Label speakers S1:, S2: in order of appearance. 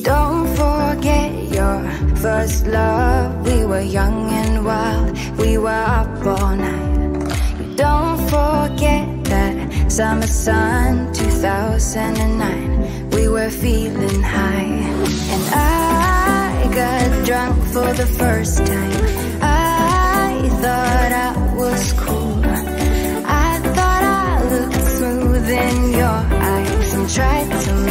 S1: Don't forget your first love. We were young and wild, we were up all night. You don't forget that summer sun 2009. We were feeling high, and I got drunk for the first time. I thought I was cool, I thought I looked smooth in your eyes and tried to.